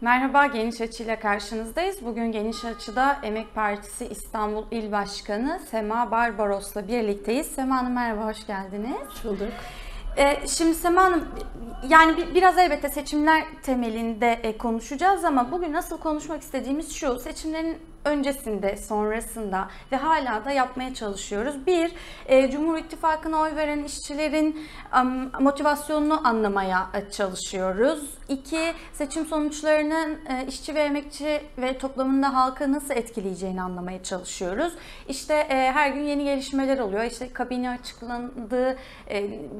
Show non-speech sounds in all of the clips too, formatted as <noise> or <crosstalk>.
Merhaba, Geniş Açı ile karşınızdayız. Bugün Geniş Açı'da Emek Partisi İstanbul İl Başkanı Sema Barbaros'la birlikteyiz. Sema Hanım merhaba, hoş geldiniz. Hoş bulduk. Ee, şimdi Sema Hanım, yani biraz elbette seçimler temelinde e, konuşacağız ama bugün nasıl konuşmak istediğimiz şu, seçimlerin öncesinde, sonrasında ve hala da yapmaya çalışıyoruz. Bir, e, Cumhur İttifakı'na oy veren işçilerin motivasyonunu anlamaya e, çalışıyoruz. İki, seçim sonuçlarının e, işçi ve emekçi ve toplamında halkı nasıl etkileyeceğini anlamaya çalışıyoruz. İşte her gün yeni gelişmeler oluyor. İşte kabine açıklandı,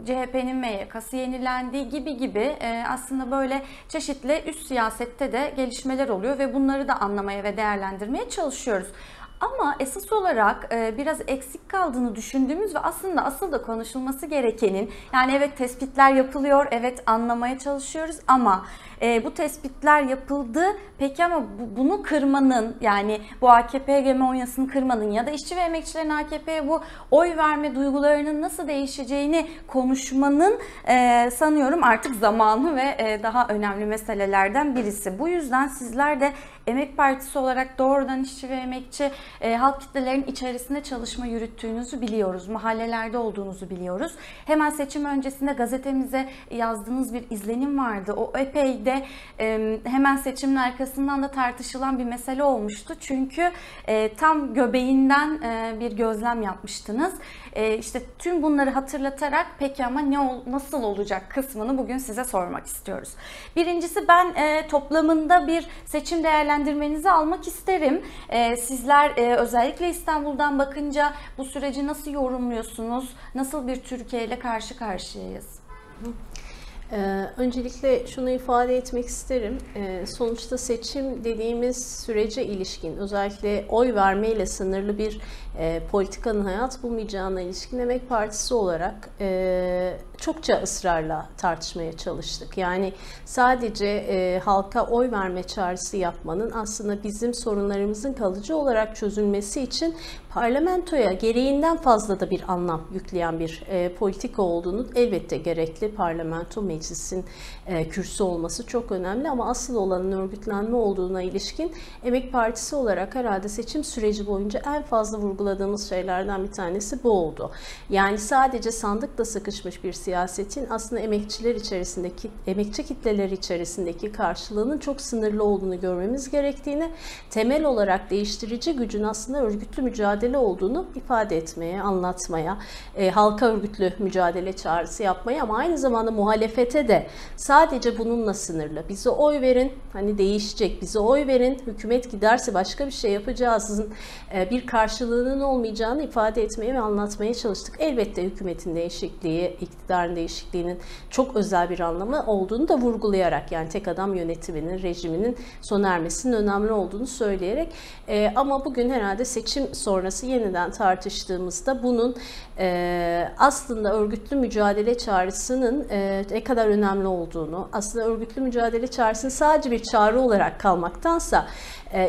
CHP'nin MYK'sı yenilendiği gibi gibi aslında böyle çeşitli üst siyasette de gelişmeler oluyor ve bunları da anlamaya ve değerlendirmeye çalışıyoruz. Ama esas olarak e, biraz eksik kaldığını düşündüğümüz ve aslında asıl da konuşulması gerekenin yani evet tespitler yapılıyor, evet anlamaya çalışıyoruz ama e, bu tespitler yapıldı. Peki ama bu, bunu kırmanın yani bu AKP hegemonyasını kırmanın ya da işçi ve emekçilerin AKP'ye bu oy verme duygularının nasıl değişeceğini konuşmanın e, sanıyorum artık zamanı ve e, daha önemli meselelerden birisi. Bu yüzden sizler de Emek Partisi olarak doğrudan işçi ve emekçi e, halk kitlelerin içerisinde çalışma yürüttüğünüzü biliyoruz. Mahallelerde olduğunuzu biliyoruz. Hemen seçim öncesinde gazetemize yazdığınız bir izlenim vardı. O epey de hemen seçimin arkasından da tartışılan bir mesele olmuştu. Çünkü e, tam göbeğinden e, bir gözlem yapmıştınız. E, işte tüm bunları hatırlatarak peki ama ne ol, nasıl olacak kısmını bugün size sormak istiyoruz. Birincisi ben e, toplamında bir seçim değerlendirmenizi almak isterim. Sizler özellikle İstanbul'dan bakınca bu süreci nasıl yorumluyorsunuz? Nasıl bir Türkiye ile karşı karşıyayız? Ee, öncelikle şunu ifade etmek isterim. Ee, sonuçta seçim dediğimiz sürece ilişkin özellikle oy vermeyle sınırlı bir e, politikanın hayat bulmayacağına ilişkin Emek Partisi olarak e, çokça ısrarla tartışmaya çalıştık. Yani sadece e, halka oy verme çağrısı yapmanın aslında bizim sorunlarımızın kalıcı olarak çözülmesi için parlamentoya gereğinden fazla da bir anlam yükleyen bir e, politika olduğunu elbette gerekli parlamento meclisin kürsü olması çok önemli ama asıl olanın örgütlenme olduğuna ilişkin Emek Partisi olarak herhalde seçim süreci boyunca en fazla vurguladığımız şeylerden bir tanesi bu oldu. Yani sadece sandıkla sıkışmış bir siyasetin aslında emekçiler içerisindeki, emekçi kitleleri içerisindeki karşılığının çok sınırlı olduğunu görmemiz gerektiğini, temel olarak değiştirici gücün aslında örgütlü mücadele olduğunu ifade etmeye, anlatmaya, e, halka örgütlü mücadele çağrısı yapmaya ama aynı zamanda muhalefete de sadece bununla sınırlı. Bize oy verin, hani değişecek, bize oy verin, hükümet giderse başka bir şey yapacağızın e, bir karşılığının olmayacağını ifade etmeye ve anlatmaya çalıştık. Elbette hükümetin değişikliği, iktidar iktidarın değişikliğinin çok özel bir anlamı olduğunu da vurgulayarak yani tek adam yönetiminin, rejiminin sona ermesinin önemli olduğunu söyleyerek e, ama bugün herhalde seçim sonrası yeniden tartıştığımızda bunun e, aslında örgütlü mücadele çağrısının ne kadar önemli olduğunu, aslında örgütlü mücadele çağrısının sadece bir çağrı olarak kalmaktansa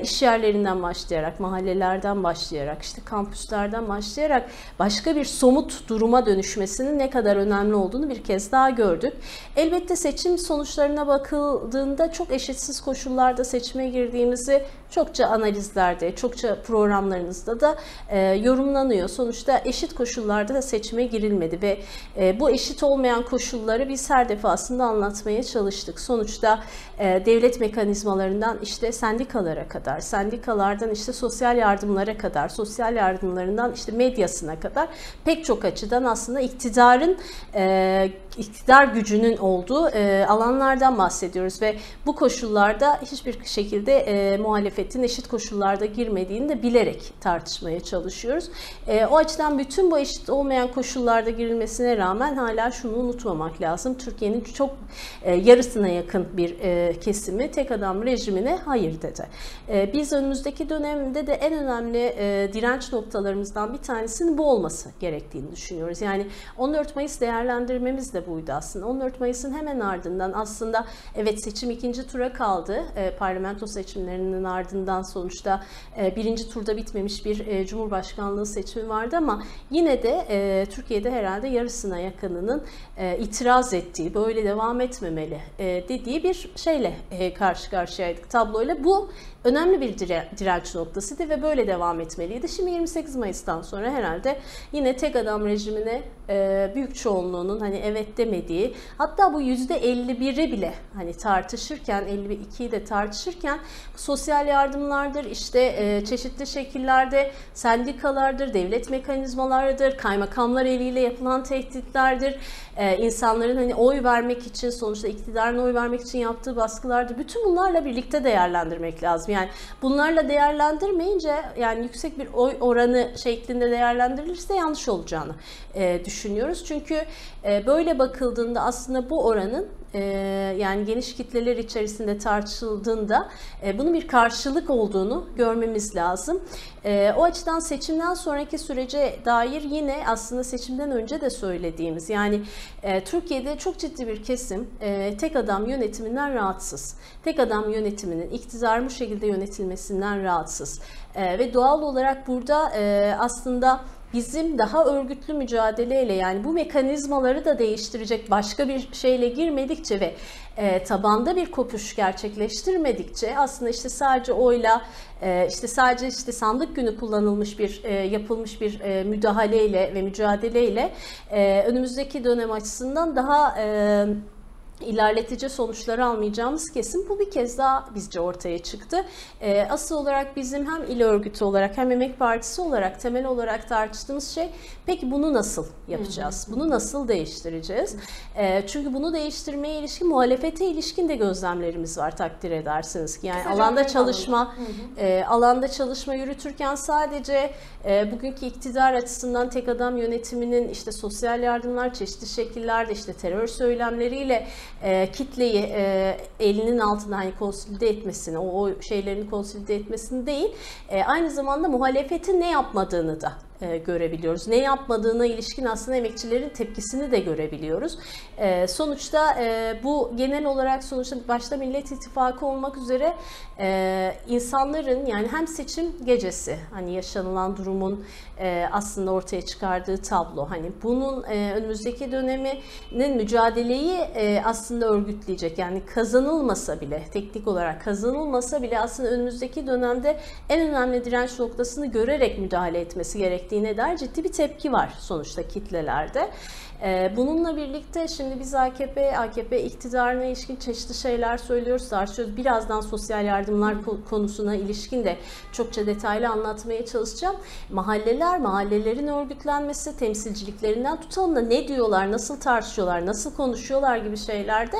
iş yerlerinden başlayarak, mahallelerden başlayarak, işte kampüslerden başlayarak başka bir somut duruma dönüşmesinin ne kadar önemli olduğunu bir kez daha gördük. Elbette seçim sonuçlarına bakıldığında çok eşitsiz koşullarda seçime girdiğimizi çokça analizlerde, çokça programlarınızda da e, yorumlanıyor. Sonuçta eşit koşullarda da seçime girilmedi ve e, bu eşit olmayan koşulları biz her defasında anlatmaya çalıştık. Sonuçta e, devlet mekanizmalarından işte sendikalara kadar, sendikalardan işte sosyal yardımlara kadar, sosyal yardımlarından işte medyasına kadar pek çok açıdan aslında iktidarın e, iktidar gücünün olduğu e, alanlardan bahsediyoruz ve bu koşullarda hiçbir şekilde e, muhalefetin eşit koşullarda girmediğini de bilerek tartışmaya çalışıyoruz. E, o açıdan bütün bu eşit olmayan koşullarda girilmesine rağmen hala şunu unutmamak lazım. Türkiye'nin çok e, yarısına yakın bir kesimi tek adam rejimine hayır dedi. Biz önümüzdeki dönemde de en önemli direnç noktalarımızdan bir tanesinin bu olması gerektiğini düşünüyoruz. Yani 14 Mayıs değerlendirmemiz de buydu aslında. 14 Mayıs'ın hemen ardından aslında evet seçim ikinci tura kaldı. E, parlamento seçimlerinin ardından sonuçta e, birinci turda bitmemiş bir e, cumhurbaşkanlığı seçimi vardı ama yine de e, Türkiye'de herhalde yarısına yakınının e, itiraz ettiği, böyle devam etmemeli e, dediği bir şeyle e, karşı karşıyaydık tabloyla. Bu önemli bir dire, direnç noktasıydı ve böyle devam etmeliydi. Şimdi 28 Mayıs'tan sonra herhalde yine tek adam rejimine e, büyük çoğunluğunun hani evet demediği hatta bu %51'i bile hani tartışırken 52'yi de tartışırken sosyal yardımlardır işte e, çeşitli şekillerde sendikalardır, devlet mekanizmalarıdır, kaymakamlar eliyle yapılan tehditlerdir, e, insanların hani oy vermek için sonuçta iktidarına oy vermek için yaptığı baskılardır. Bütün bunlarla birlikte değerlendirmek lazım. Yani bunlarla değerlendirmeyince yani yüksek bir oy oranı şeklinde değerlendirilirse yanlış olacağını e, düşünüyoruz. Çünkü e, böyle bakıldığında aslında bu oranın e, yani geniş kitleler içerisinde tartışıldığında e, bunun bir karşılık olduğunu görmemiz lazım. E, o açıdan seçimden sonraki sürece dair yine aslında seçimden önce de söylediğimiz yani e, Türkiye'de çok ciddi bir kesim e, tek adam yönetiminden rahatsız. Tek adam yönetiminin iktidar bu şekilde yönetilmesinden rahatsız. E, ve doğal olarak burada e, aslında bizim daha örgütlü mücadeleyle yani bu mekanizmaları da değiştirecek başka bir şeyle girmedikçe ve e, tabanda bir kopuş gerçekleştirmedikçe aslında işte sadece oyla e, işte sadece işte sandık günü kullanılmış bir e, yapılmış bir e, müdahaleyle ve mücadeleyle e, önümüzdeki dönem açısından daha e, ilerletici sonuçları almayacağımız kesim bu bir kez daha bizce ortaya çıktı. E, asıl olarak bizim hem il örgütü olarak hem Emek Partisi olarak temel olarak tartıştığımız şey peki bunu nasıl yapacağız? Bunu nasıl değiştireceğiz? E, çünkü bunu değiştirmeye ilişkin muhalefete ilişkin de gözlemlerimiz var takdir edersiniz ki. Yani Kısaca alanda çalışma e, alanda çalışma yürütürken sadece e, bugünkü iktidar açısından tek adam yönetiminin işte sosyal yardımlar çeşitli şekillerde işte terör söylemleriyle e, kitleyi e, elinin altında hani konsolide etmesini, o, o şeylerini konsolide etmesini değil, e, aynı zamanda muhalefetin ne yapmadığını da e, görebiliyoruz. Ne yapmadığına ilişkin aslında emekçilerin tepkisini de görebiliyoruz. E, sonuçta e, bu genel olarak sonuçta başta Millet İttifakı olmak üzere e, insanların yani hem seçim gecesi hani yaşanılan durumun e, aslında ortaya çıkardığı tablo hani bunun e, önümüzdeki döneminin mücadeleyi e, aslında örgütleyecek yani kazanılmasa bile teknik olarak kazanılmasa bile aslında önümüzdeki dönemde en önemli direnç noktasını görerek müdahale etmesi gerektiğine dair ciddi bir tepki var sonuçta kitlelerde. Ee, Bununla birlikte şimdi biz AKP, AKP iktidarına ilişkin çeşitli şeyler söylüyoruz, tartışıyoruz. Birazdan sosyal yardımlar ko- konusuna ilişkin de çokça detaylı anlatmaya çalışacağım. Mahalleler, mahallelerin örgütlenmesi, temsilciliklerinden tutalım da ne diyorlar, nasıl tartışıyorlar, nasıl konuşuyorlar gibi şeylerde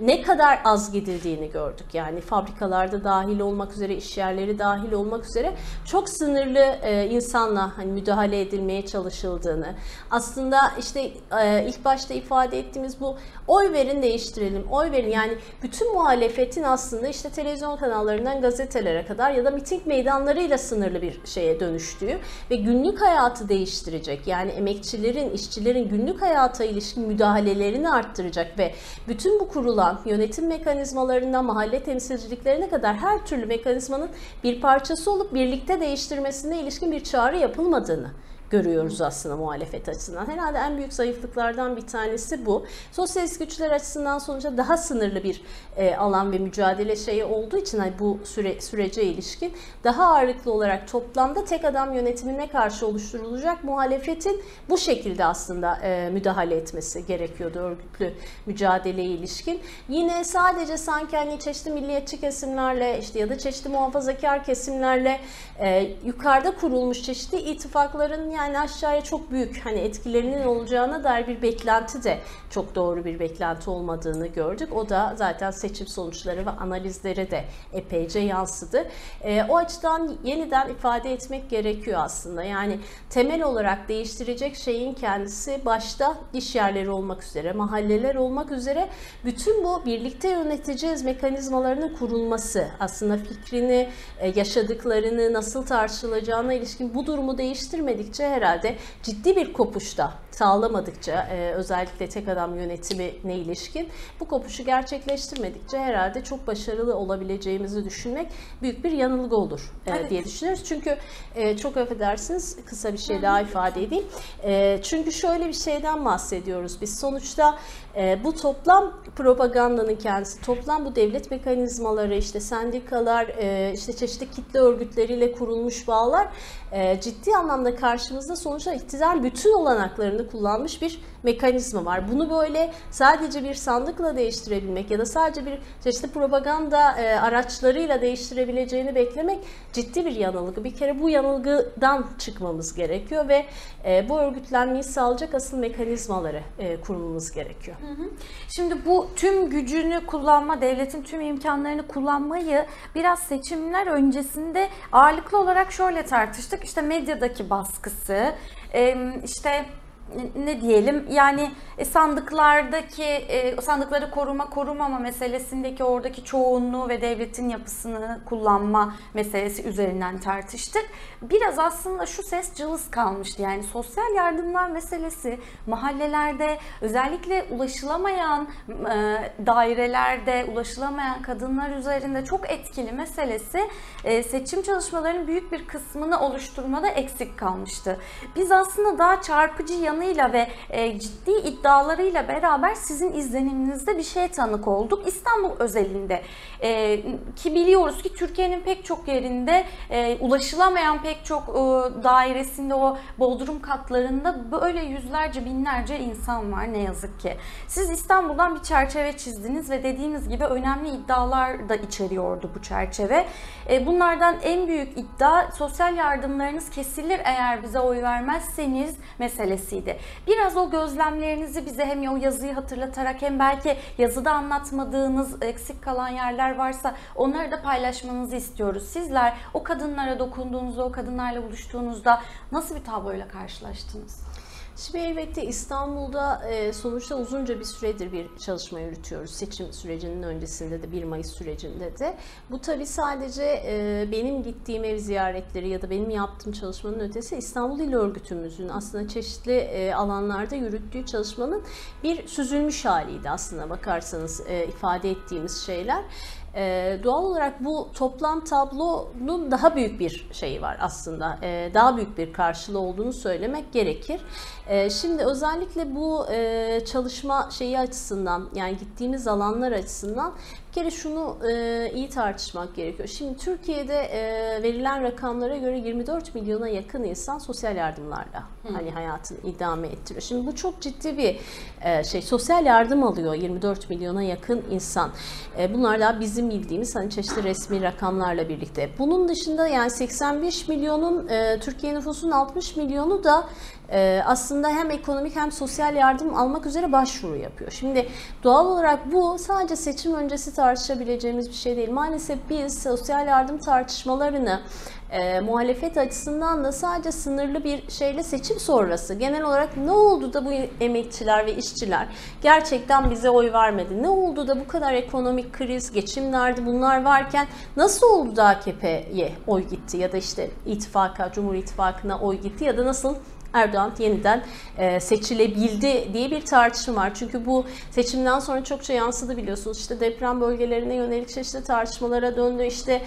ne kadar az gidildiğini gördük. Yani fabrikalarda dahil olmak üzere, iş yerleri dahil olmak üzere çok sınırlı e, insanla hani müdahale edilmeye çalışıldığını, aslında işte e, ilk başta ifade ettiğimiz bu. Oy verin değiştirelim, oy verin. Yani bütün muhalefetin aslında işte televizyon kanallarından gazetelere kadar ya da miting meydanlarıyla sınırlı bir şeye dönüştüğü ve günlük hayatı değiştirecek. Yani emekçilerin, işçilerin günlük hayata ilişkin müdahalelerini arttıracak ve bütün bu kurulan yönetim mekanizmalarından mahalle temsilciliklerine kadar her türlü mekanizmanın bir parçası olup birlikte değiştirmesine ilişkin bir çağrı yapılmadığını görüyoruz aslında muhalefet açısından. Herhalde en büyük zayıflıklardan bir tanesi bu. Sosyalist güçler açısından sonuçta daha sınırlı bir e, alan ve mücadele şeyi olduğu için hani bu süre, sürece ilişkin daha ağırlıklı olarak toplamda tek adam yönetimine karşı oluşturulacak muhalefetin bu şekilde aslında e, müdahale etmesi gerekiyordu örgütlü mücadeleye ilişkin. Yine sadece sanki hani çeşitli milliyetçi kesimlerle işte ya da çeşitli muhafazakar kesimlerle e, yukarıda kurulmuş çeşitli ittifakların yani aşağıya çok büyük hani etkilerinin olacağına dair bir beklenti de çok doğru bir beklenti olmadığını gördük. O da zaten seçim sonuçları ve analizlere de epeyce yansıdı. E, o açıdan yeniden ifade etmek gerekiyor aslında. Yani temel olarak değiştirecek şeyin kendisi başta iş yerleri olmak üzere, mahalleler olmak üzere bütün bu birlikte yöneteceğiz mekanizmalarının kurulması aslında fikrini, e, yaşadıklarını nasıl tartışılacağına ilişkin bu durumu değiştirmedikçe herhalde ciddi bir kopuşta sağlamadıkça e, özellikle tek adam yönetimine ilişkin bu kopuşu gerçekleştirmedikçe herhalde çok başarılı olabileceğimizi düşünmek büyük bir yanılgı olur e, Evet. diye düşünüyoruz. Çünkü e, çok affedersiniz kısa bir şey daha ifade edeyim. E, çünkü şöyle bir şeyden bahsediyoruz. Biz sonuçta e, bu toplam propagandanın kendisi, toplam bu devlet mekanizmaları, işte sendikalar, e, işte çeşitli kitle örgütleriyle kurulmuş bağlar e, ciddi anlamda karşımızda sonuçta iktidar bütün olanaklarını kullanmış bir mekanizma var. Bunu böyle sadece bir sandıkla değiştirebilmek ya da sadece bir çeşitli propaganda e, araçlarıyla değiştirebileceğini beklemek ciddi bir yanılgı. Bir kere bu yanılgıdan çıkmamız gerekiyor ve e, bu örgütlenmeyi sağlayacak asıl mekanizmaları e, kurmamız gerekiyor. Şimdi bu tüm gücünü kullanma, devletin tüm imkanlarını kullanmayı biraz seçimler öncesinde ağırlıklı olarak şöyle tartıştık. İşte medyadaki baskısı, işte ne diyelim yani e, sandıklardaki e, sandıkları koruma korumama meselesindeki oradaki çoğunluğu ve devletin yapısını kullanma meselesi üzerinden tartıştık. Biraz aslında şu ses cılız kalmıştı. Yani sosyal yardımlar meselesi mahallelerde özellikle ulaşılamayan e, dairelerde ulaşılamayan kadınlar üzerinde çok etkili meselesi seçim çalışmalarının büyük bir kısmını oluşturmada eksik kalmıştı. Biz aslında daha çarpıcı yanıyla ve e, ciddi iddialarıyla beraber sizin izleniminizde bir şeye tanık olduk. İstanbul özelinde e, ki biliyoruz ki Türkiye'nin pek çok yerinde e, ulaşılamayan pek çok dairesinde o bodrum katlarında böyle yüzlerce binlerce insan var ne yazık ki. Siz İstanbul'dan bir çerçeve çizdiniz ve dediğiniz gibi önemli iddialar da içeriyordu bu çerçeve. E, bunlardan en büyük iddia sosyal yardımlarınız kesilir eğer bize oy vermezseniz meselesiydi. Biraz o gözlemlerinizi bize hem o yazıyı hatırlatarak hem belki yazıda anlatmadığınız eksik kalan yerler varsa onları da paylaşmanızı istiyoruz. Sizler o kadınlara dokunduğunuzda, o kadınlarla buluştuğunuzda nasıl bir tabloyla karşılaştınız? Şimdi elbette İstanbul'da e, sonuçta uzunca bir süredir bir çalışma yürütüyoruz. Seçim sürecinin öncesinde de 1 Mayıs sürecinde de. Bu tabii sadece e, benim gittiğim ev ziyaretleri ya da benim yaptığım çalışmanın ötesi İstanbul İl Örgütümüzün aslında çeşitli e, alanlarda yürüttüğü çalışmanın bir süzülmüş haliydi aslında bakarsanız ifade ettiğimiz şeyler. Ee, doğal olarak bu toplam tablonun daha büyük bir şeyi var aslında. Ee, daha büyük bir karşılığı olduğunu söylemek gerekir. Ee, şimdi özellikle bu e, çalışma şeyi açısından yani gittiğimiz alanlar açısından bir kere şunu e, iyi tartışmak gerekiyor. Şimdi Türkiye'de e, verilen rakamlara göre 24 milyona yakın insan sosyal yardımlarla hani hayatını idame ettiriyor. Şimdi bu çok ciddi bir e, şey. Sosyal yardım alıyor 24 milyona yakın insan. E, bunlar da bizim bildiğimiz hani çeşitli resmi rakamlarla birlikte. Bunun dışında yani 85 milyonun e, Türkiye nüfusunun 60 milyonu da e, aslında hem ekonomik hem sosyal yardım almak üzere başvuru yapıyor. Şimdi doğal olarak bu sadece seçim öncesi tartışabileceğimiz bir şey değil. Maalesef biz sosyal yardım tartışmalarını e, muhalefet açısından da sadece sınırlı bir şeyle seçim sonrası genel olarak ne oldu da bu emekçiler ve işçiler gerçekten bize oy vermedi? Ne oldu da bu kadar ekonomik kriz, geçim derdi bunlar varken nasıl oldu da AKP'ye oy gitti ya da işte ittifaka, Cumhur İttifakı'na oy gitti ya da nasıl Erdoğan yeniden e, seçilebildi diye bir tartışma var. Çünkü bu seçimden sonra çokça yansıdı biliyorsunuz. İşte deprem bölgelerine yönelik çeşitli tartışmalara döndü. İşte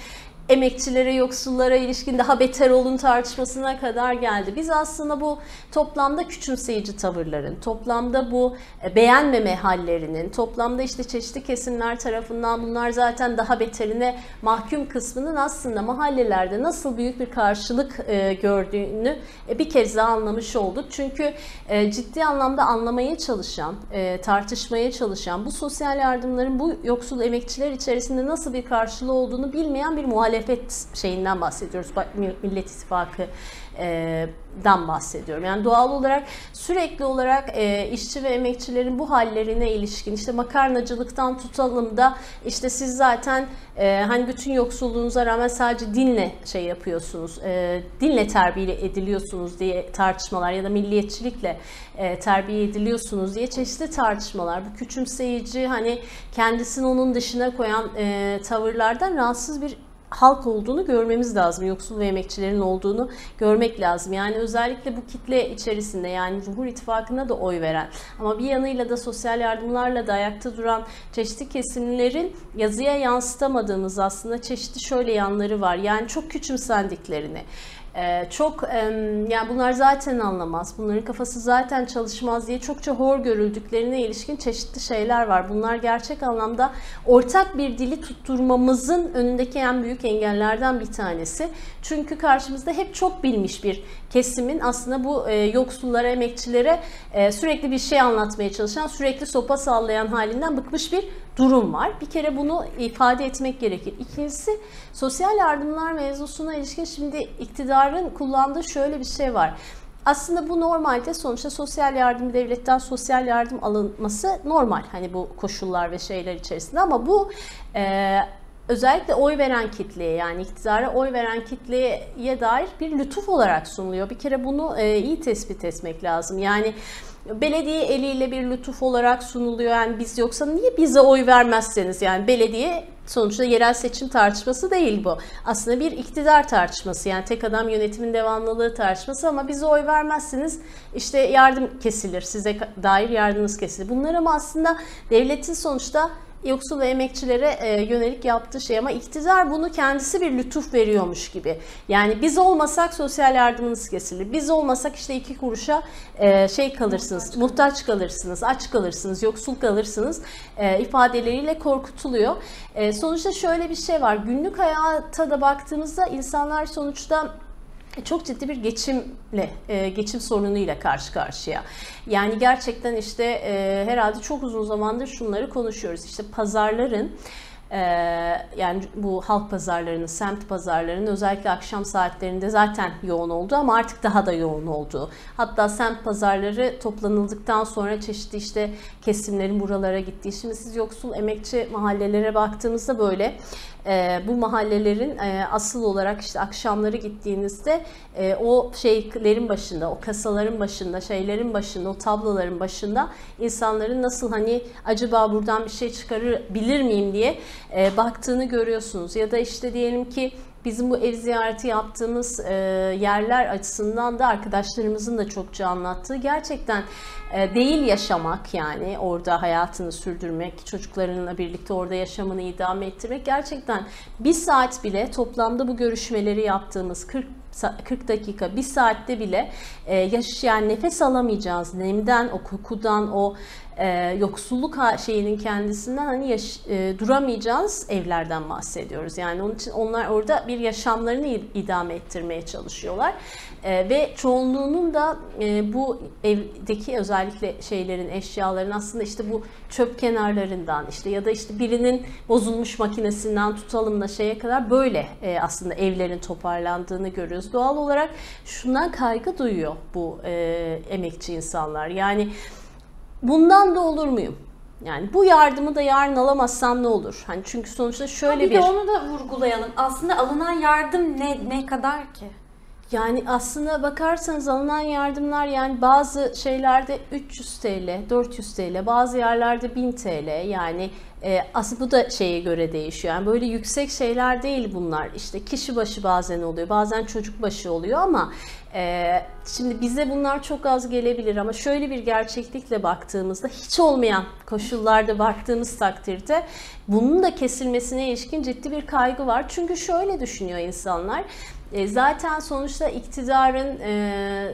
emekçilere, yoksullara ilişkin daha beter olun tartışmasına kadar geldi. Biz aslında bu toplamda küçümseyici tavırların, toplamda bu e, beğenmeme hallerinin, toplamda işte çeşitli kesimler tarafından bunlar zaten daha beterine mahkum kısmının aslında mahallelerde nasıl büyük bir karşılık e, gördüğünü e, bir kez daha anlamış olduk. Çünkü ciddi anlamda anlamaya çalışan, tartışmaya çalışan, bu sosyal yardımların bu yoksul emekçiler içerisinde nasıl bir karşılığı olduğunu bilmeyen bir muhalefet şeyinden bahsediyoruz. Millet İttifakı e, dan bahsediyorum. Yani doğal olarak sürekli olarak e, işçi ve emekçilerin bu hallerine ilişkin işte makarnacılıktan tutalım da işte siz zaten e, hani bütün yoksulluğunuza rağmen sadece dinle şey yapıyorsunuz, e, dinle terbiye ediliyorsunuz diye tartışmalar ya da milliyetçilikle e, terbiye ediliyorsunuz diye çeşitli tartışmalar. Bu küçümseyici hani kendisini onun dışına koyan e, tavırlardan rahatsız bir halk olduğunu görmemiz lazım. Yoksul ve emekçilerin olduğunu görmek lazım. Yani özellikle bu kitle içerisinde yani Cumhur İttifakı'na da oy veren ama bir yanıyla da sosyal yardımlarla da ayakta duran çeşitli kesimlerin yazıya yansıtamadığımız aslında çeşitli şöyle yanları var. Yani çok küçümsendiklerini, ee, çok yani bunlar zaten anlamaz, bunların kafası zaten çalışmaz diye çokça hor görüldüklerine ilişkin çeşitli şeyler var. Bunlar gerçek anlamda ortak bir dili tutturmamızın önündeki en büyük engellerden bir tanesi. Çünkü karşımızda hep çok bilmiş bir kesimin aslında bu e, yoksullara, emekçilere e, sürekli bir şey anlatmaya çalışan, sürekli sopa sallayan halinden bıkmış bir durum var. Bir kere bunu ifade etmek gerekir. İkincisi sosyal yardımlar mevzusuna ilişkin şimdi iktidarın kullandığı şöyle bir şey var. Aslında bu normalde sonuçta sosyal yardım devletten sosyal yardım alınması normal hani bu koşullar ve şeyler içerisinde ama bu e, özellikle oy veren kitleye yani iktidara oy veren kitleye dair bir lütuf olarak sunuluyor. Bir kere bunu e, iyi tespit etmek lazım. Yani belediye eliyle bir lütuf olarak sunuluyor. Yani biz yoksa niye bize oy vermezseniz yani belediye sonuçta yerel seçim tartışması değil bu. Aslında bir iktidar tartışması yani tek adam yönetimin devamlılığı tartışması ama bize oy vermezseniz işte yardım kesilir, size dair yardımınız kesilir. Bunlar ama aslında devletin sonuçta yoksul ve emekçilere e, yönelik yaptığı şey ama iktidar bunu kendisi bir lütuf veriyormuş gibi. Yani biz olmasak sosyal yardımınız kesilir. Biz olmasak işte iki kuruşa e, şey kalırsınız, muhtaç, muhtaç kalırsınız, aç kalırsınız, yoksul kalırsınız e, ifadeleriyle korkutuluyor. E, sonuçta şöyle bir şey var. Günlük hayata da baktığımızda insanlar sonuçta çok ciddi bir geçimle, e, geçim sorunuyla karşı karşıya. Yani gerçekten işte e, herhalde çok uzun zamandır şunları konuşuyoruz. İşte pazarların e, yani bu halk pazarlarının, semt pazarlarının özellikle akşam saatlerinde zaten yoğun oldu ama artık daha da yoğun oldu. Hatta semt pazarları toplanıldıktan sonra çeşitli işte kesimlerin buralara gittiği. Şimdi siz yoksul emekçi mahallelere baktığınızda böyle e, bu mahallelerin e, asıl olarak işte akşamları gittiğinizde e, o şeylerin başında, o kasaların başında, şeylerin başında, o tabloların başında insanların nasıl hani acaba buradan bir şey çıkarabilir miyim diye e, baktığını görüyorsunuz. Ya da işte diyelim ki bizim bu ev ziyareti yaptığımız e, yerler açısından da arkadaşlarımızın da çokça anlattığı gerçekten e, değil yaşamak yani orada hayatını sürdürmek, çocuklarınla birlikte orada yaşamını idame ettirmek. Gerçekten bir saat bile toplamda bu görüşmeleri yaptığımız 40 40 dakika, bir saatte bile e, yaş yani nefes alamayacağız. Nemden, o kokudan, o e, yoksulluk şeyinin kendisinden hani yaş, e, duramayacağız evlerden bahsediyoruz. Yani onun için onlar orada bir yaşamlarını idame ettirmeye çalışıyorlar. E, ve çoğunluğunun da e, bu evdeki özellikle şeylerin, eşyaların aslında işte bu çöp kenarlarından işte ya da işte birinin bozulmuş makinesinden tutalım da şeye kadar böyle e, aslında evlerin toparlandığını görüyoruz. Doğal olarak şundan kaygı duyuyor bu e, emekçi insanlar. Yani bundan da olur muyum? Yani bu yardımı da yarın alamazsam ne olur? Hani çünkü sonuçta şöyle bir... Bir de onu da vurgulayalım. Aslında alınan yardım ne ne kadar ki? Yani aslında bakarsanız alınan yardımlar yani bazı şeylerde 300 TL, 400 TL, bazı yerlerde 1000 TL yani e, aslında bu da şeye göre değişiyor. Yani böyle yüksek şeyler değil bunlar. İşte kişi başı bazen oluyor, bazen çocuk başı oluyor ama şimdi bize bunlar çok az gelebilir ama şöyle bir gerçeklikle baktığımızda hiç olmayan koşullarda baktığımız takdirde bunun da kesilmesine ilişkin ciddi bir kaygı var. Çünkü şöyle düşünüyor insanlar. E, zaten sonuçta iktidarın e,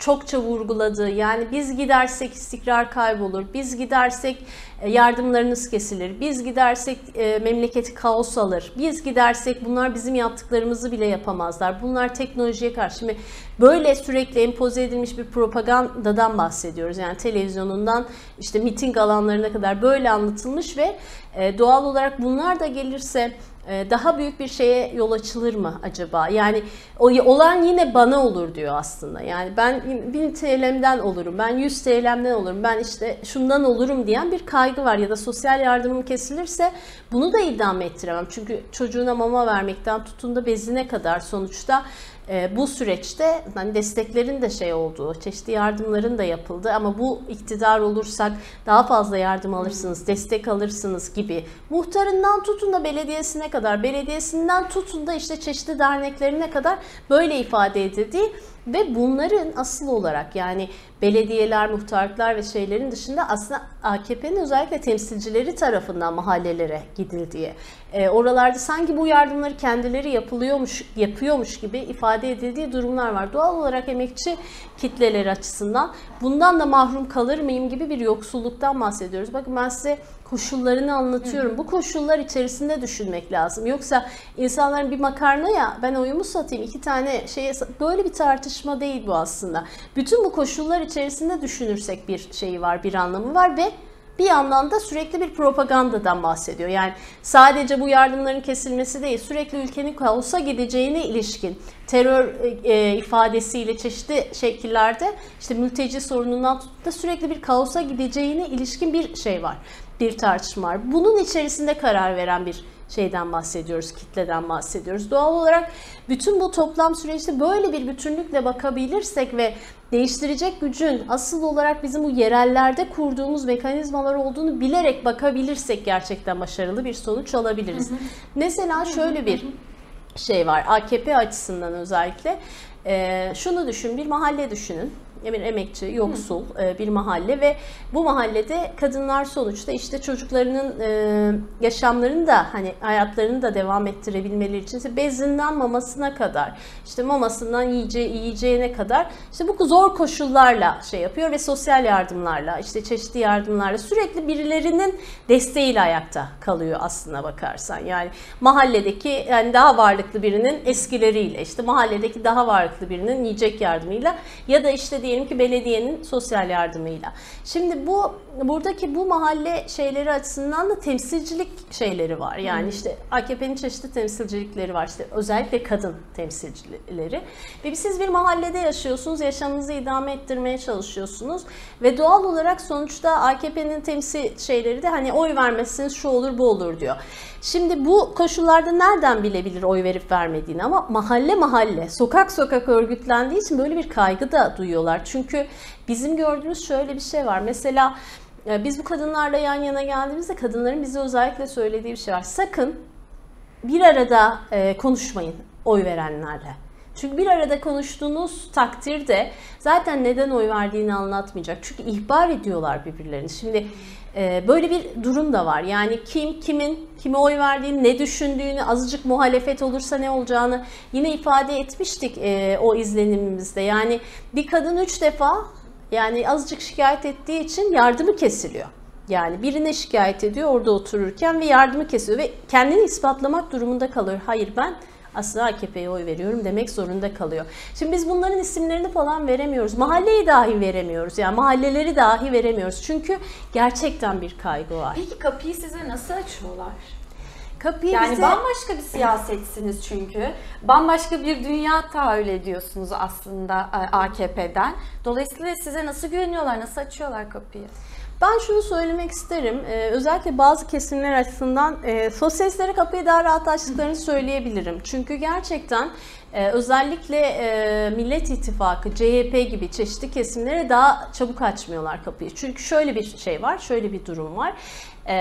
çokça vurguladığı yani biz gidersek istikrar kaybolur, biz gidersek e, yardımlarınız kesilir, biz gidersek e, memleketi kaos alır, biz gidersek bunlar bizim yaptıklarımızı bile yapamazlar. Bunlar teknolojiye karşı. Şimdi böyle sürekli empoze edilmiş bir propagandadan bahsediyoruz. Yani televizyonundan işte miting alanlarına kadar böyle anlatılmış ve e, doğal olarak bunlar da gelirse daha büyük bir şeye yol açılır mı acaba? Yani olan yine bana olur diyor aslında. Yani ben 1000 TL'mden olurum, ben 100 TL'mden olurum, ben işte şundan olurum diyen bir kaygı var. Ya da sosyal yardımım kesilirse bunu da idame ettiremem. Çünkü çocuğuna mama vermekten tutun da bezine kadar sonuçta e, bu süreçte hani desteklerin de şey olduğu, çeşitli yardımların da yapıldı ama bu iktidar olursak daha fazla yardım alırsınız, destek alırsınız gibi. Muhtarından tutun da belediyesine kadar, belediyesinden tutun da işte çeşitli derneklerine kadar böyle ifade edildiği ve bunların asıl olarak yani belediyeler, muhtarlıklar ve şeylerin dışında aslında AKP'nin özellikle temsilcileri tarafından mahallelere gidildiği, e, oralarda sanki bu yardımları kendileri yapılıyormuş, yapıyormuş gibi ifade edildiği durumlar var. Doğal olarak emekçi kitleleri açısından bundan da mahrum kalır mıyım gibi bir yoksulluktan bahsediyoruz. Bakın ben size koşullarını anlatıyorum. Bu koşullar içerisinde düşünmek lazım. Yoksa insanların bir makarnaya ben oyumu satayım iki tane şeye böyle bir tartışma değil bu aslında. Bütün bu koşullar içerisinde düşünürsek bir şeyi var, bir anlamı var ve bir yandan da sürekli bir propagandadan bahsediyor. Yani sadece bu yardımların kesilmesi değil, sürekli ülkenin kaosa gideceğine ilişkin terör e, ifadesiyle çeşitli şekillerde işte mülteci sorunundan tutup da sürekli bir kaosa gideceğine ilişkin bir şey var. Bir tartışma var. Bunun içerisinde karar veren bir şeyden bahsediyoruz, kitleden bahsediyoruz. Doğal olarak bütün bu toplam süreçte böyle bir bütünlükle bakabilirsek ve değiştirecek gücün asıl olarak bizim bu yerellerde kurduğumuz mekanizmalar olduğunu bilerek bakabilirsek gerçekten başarılı bir sonuç alabiliriz. Hı hı. Mesela şöyle bir şey var AKP açısından özellikle. Ee, şunu düşün, bir mahalle düşünün bir emekçi, yoksul Hı. bir mahalle ve bu mahallede kadınlar sonuçta işte çocuklarının yaşamlarını da hani hayatlarını da devam ettirebilmeleri için işte bezinden mamasına kadar işte mamasından yiyeceği, yiyeceğine kadar işte bu zor koşullarla şey yapıyor ve sosyal yardımlarla işte çeşitli yardımlarla sürekli birilerinin desteğiyle ayakta kalıyor aslına bakarsan. Yani mahalledeki yani daha varlıklı birinin eskileriyle işte mahalledeki daha varlıklı birinin yiyecek yardımıyla ya da işte diyelim ki belediyenin sosyal yardımıyla. Şimdi bu buradaki bu mahalle şeyleri açısından da temsilcilik şeyleri var. Yani işte AKP'nin çeşitli temsilcilikleri var. İşte özellikle kadın temsilcileri. Ve siz bir mahallede yaşıyorsunuz, yaşamınızı idame ettirmeye çalışıyorsunuz ve doğal olarak sonuçta AKP'nin temsil şeyleri de hani oy vermezseniz şu olur bu olur diyor. Şimdi bu koşullarda nereden bilebilir oy verip vermediğini ama mahalle mahalle, sokak sokak örgütlendiği için böyle bir kaygı da duyuyorlar. Çünkü bizim gördüğümüz şöyle bir şey var. Mesela e, biz bu kadınlarla yan yana geldiğimizde kadınların bize özellikle söylediği bir şey var. Sakın bir arada e, konuşmayın oy verenlerle. Çünkü bir arada konuştuğunuz takdirde zaten neden oy verdiğini anlatmayacak. Çünkü ihbar ediyorlar birbirlerini. Şimdi böyle bir durum da var. Yani kim kimin kime oy verdiğini, ne düşündüğünü, azıcık muhalefet olursa ne olacağını yine ifade etmiştik e, o izlenimimizde. Yani bir kadın üç defa yani azıcık şikayet ettiği için yardımı kesiliyor. Yani birine şikayet ediyor orada otururken ve yardımı kesiyor ve kendini ispatlamak durumunda kalıyor. Hayır ben aslında AKP'ye oy veriyorum demek zorunda kalıyor. Şimdi biz bunların isimlerini falan veremiyoruz. Mahalleyi dahi veremiyoruz. Yani mahalleleri dahi veremiyoruz. Çünkü gerçekten bir kaygı var. Peki kapıyı size nasıl açıyorlar? Kapıyı yani bize... bambaşka bir siyasetsiniz çünkü. Bambaşka bir dünya tahayyül ediyorsunuz aslında e, AKP'den. Dolayısıyla size nasıl güveniyorlar, nasıl açıyorlar kapıyı? Ben şunu söylemek isterim. Ee, özellikle bazı kesimler açısından e, sosyalistlere kapıyı daha rahat açtıklarını söyleyebilirim. Çünkü gerçekten e, özellikle e, Millet İttifakı, CHP gibi çeşitli kesimlere daha çabuk açmıyorlar kapıyı. Çünkü şöyle bir şey var, şöyle bir durum var e,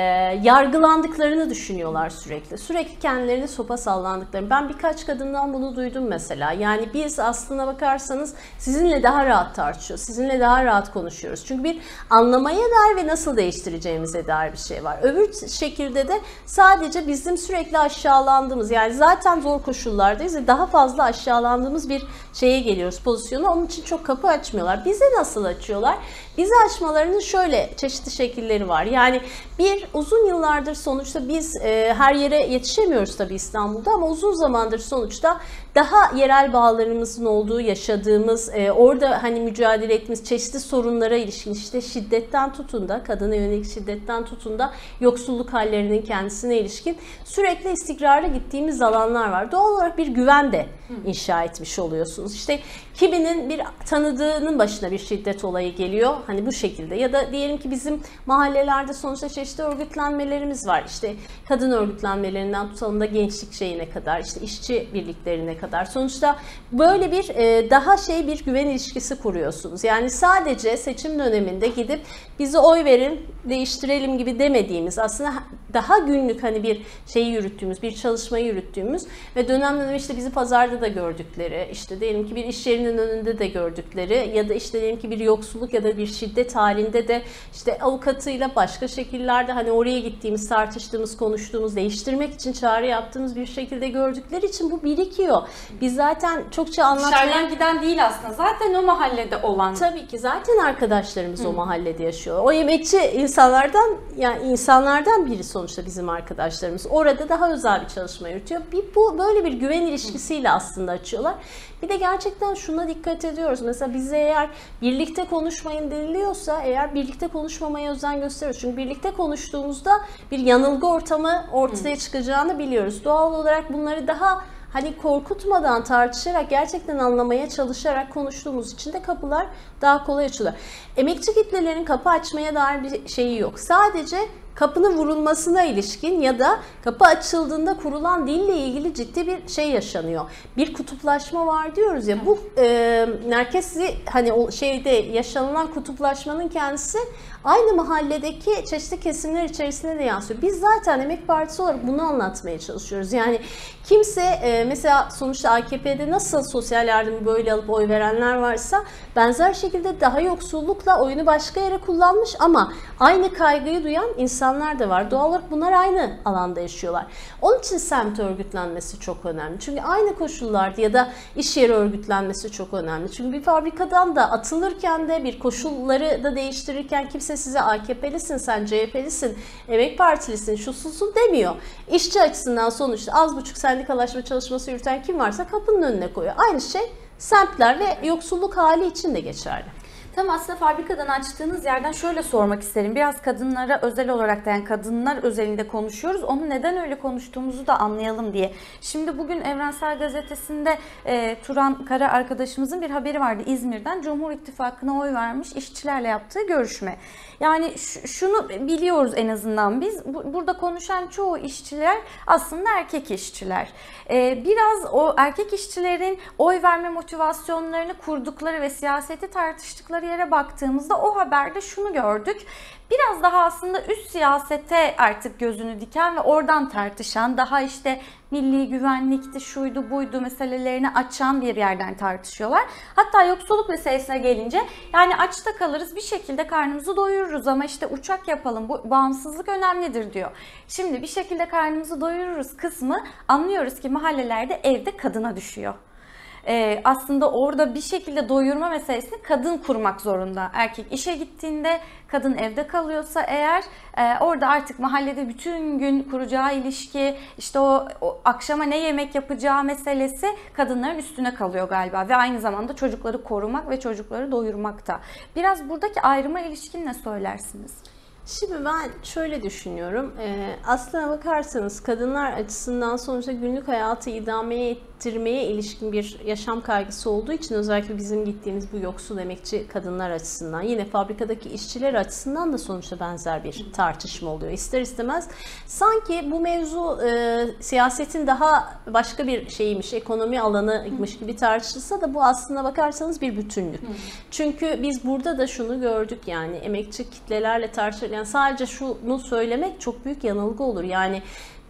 yargılandıklarını düşünüyorlar sürekli. Sürekli kendilerini sopa sallandıklarını. Ben birkaç kadından bunu duydum mesela. Yani biz aslına bakarsanız sizinle daha rahat tartışıyoruz. Sizinle daha rahat konuşuyoruz. Çünkü bir anlamaya dair ve nasıl değiştireceğimize dair bir şey var. Öbür şekilde de sadece bizim sürekli aşağılandığımız yani zaten zor koşullardayız ve daha fazla aşağılandığımız bir şeye geliyoruz pozisyona. Onun için çok kapı açmıyorlar. Bize nasıl açıyorlar? Bize açmalarının şöyle çeşitli şekilleri var. Yani bir uzun yıllardır sonuçta biz e, her yere yetişemiyoruz tabii İstanbul'da ama uzun zamandır sonuçta daha yerel bağlarımızın olduğu, yaşadığımız, e, orada hani mücadele ettiğimiz çeşitli sorunlara ilişkin işte şiddetten tutun da, kadına yönelik şiddetten tutun da yoksulluk hallerinin kendisine ilişkin sürekli istikrarlı gittiğimiz alanlar var. Doğal olarak bir güven de inşa etmiş oluyorsunuz. İşte kiminin bir tanıdığının başına bir şiddet olayı geliyor. Hani bu şekilde ya da diyelim ki bizim mahallelerde sonuçta çeşitli örgütlenmelerimiz var. İşte kadın örgütlenmelerinden tutalım da gençlik şeyine kadar, işte işçi birliklerine kadar kadar. Sonuçta böyle bir e, daha şey bir güven ilişkisi kuruyorsunuz. Yani sadece seçim döneminde gidip bize oy verin, değiştirelim gibi demediğimiz aslında daha günlük hani bir şeyi yürüttüğümüz, bir çalışmayı yürüttüğümüz ve dönem dönem işte bizi pazarda da gördükleri, işte diyelim ki bir iş yerinin önünde de gördükleri ya da işte diyelim ki bir yoksulluk ya da bir şiddet halinde de işte avukatıyla başka şekillerde hani oraya gittiğimiz, tartıştığımız, konuştuğumuz, değiştirmek için çağrı yaptığımız bir şekilde gördükleri için bu birikiyor. Biz zaten çokça anlatmaya... Dışarıdan giden değil aslında. Zaten o mahallede olan. Tabii ki zaten arkadaşlarımız Hı. o mahallede yaşıyor. O emekçi insanlardan yani insanlardan biri sonuçta bizim arkadaşlarımız. Orada daha özel bir çalışma yürütüyor. Bir bu böyle bir güven ilişkisiyle aslında açıyorlar. Bir de gerçekten şuna dikkat ediyoruz. Mesela bize eğer birlikte konuşmayın deniliyorsa eğer birlikte konuşmamaya özen gösteriyoruz. Çünkü birlikte konuştuğumuzda bir yanılgı ortamı ortaya çıkacağını biliyoruz. Doğal olarak bunları daha hani korkutmadan tartışarak gerçekten anlamaya çalışarak konuştuğumuz için de kapılar daha kolay açılıyor. Emekçi kitlelerin kapı açmaya dair bir şeyi yok. Sadece kapının vurulmasına ilişkin ya da kapı açıldığında kurulan dille ilgili ciddi bir şey yaşanıyor. Bir kutuplaşma var diyoruz ya bu e, merkezi hani o şeyde yaşanılan kutuplaşmanın kendisi aynı mahalledeki çeşitli kesimler içerisinde de yansıyor. Biz zaten Emek Partisi olarak bunu anlatmaya çalışıyoruz. Yani kimse e, mesela sonuçta AKP'de nasıl sosyal yardımı böyle alıp oy verenler varsa benzer şekilde daha yoksullukla oyunu başka yere kullanmış ama aynı kaygıyı duyan insanlar da var. Doğal olarak bunlar aynı alanda yaşıyorlar. Onun için semt örgütlenmesi çok önemli. Çünkü aynı koşullarda ya da iş yeri örgütlenmesi çok önemli. Çünkü bir fabrikadan da atılırken de bir koşulları da değiştirirken kimse size AKP'lisin, sen CHP'lisin, Emek Partilisin, şususun demiyor. İşçi açısından sonuçta az buçuk sendikalaşma çalışması yürüten kim varsa kapının önüne koyuyor. Aynı şey semtler ve yoksulluk hali için de geçerli. Tam aslında fabrikadan açtığınız yerden şöyle sormak isterim. Biraz kadınlara özel olarak da yani kadınlar özelinde konuşuyoruz. Onu neden öyle konuştuğumuzu da anlayalım diye. Şimdi bugün Evrensel Gazetesi'nde e, Turan Kara arkadaşımızın bir haberi vardı İzmir'den. Cumhur İttifakı'na oy vermiş işçilerle yaptığı görüşme. Yani şunu biliyoruz en azından biz. Burada konuşan çoğu işçiler aslında erkek işçiler. Ee, biraz o erkek işçilerin oy verme motivasyonlarını kurdukları ve siyaseti tartıştıkları yere baktığımızda o haberde şunu gördük biraz daha aslında üst siyasete artık gözünü diken ve oradan tartışan, daha işte milli güvenlikti, şuydu buydu meselelerini açan bir yerden tartışıyorlar. Hatta yoksulluk meselesine gelince yani açta kalırız bir şekilde karnımızı doyururuz ama işte uçak yapalım bu bağımsızlık önemlidir diyor. Şimdi bir şekilde karnımızı doyururuz kısmı anlıyoruz ki mahallelerde evde kadına düşüyor e, aslında orada bir şekilde doyurma meselesini kadın kurmak zorunda. Erkek işe gittiğinde kadın evde kalıyorsa eğer e, orada artık mahallede bütün gün kuracağı ilişki işte o, o akşama ne yemek yapacağı meselesi kadınların üstüne kalıyor galiba ve aynı zamanda çocukları korumak ve çocukları doyurmak da. Biraz buradaki ayrıma ilişkin ne söylersiniz? Şimdi ben şöyle düşünüyorum. Ee, aslına bakarsanız kadınlar açısından sonuçta günlük hayatı idameye ettirmeye ilişkin bir yaşam kaygısı olduğu için özellikle bizim gittiğimiz bu yoksul emekçi kadınlar açısından yine fabrikadaki işçiler açısından da sonuçta benzer bir tartışma oluyor. İster istemez sanki bu mevzu e, siyasetin daha başka bir şeymiş, ekonomi alanıymış gibi tartışılsa da bu aslına bakarsanız bir bütünlük. Çünkü biz burada da şunu gördük yani emekçi kitlelerle tartışırken yani sadece şunu söylemek çok büyük yanılgı olur. Yani